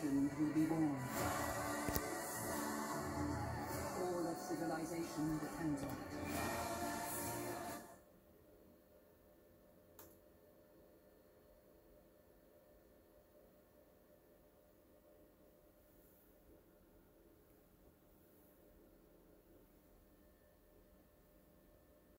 civilization will be born. All of civilization depends on it.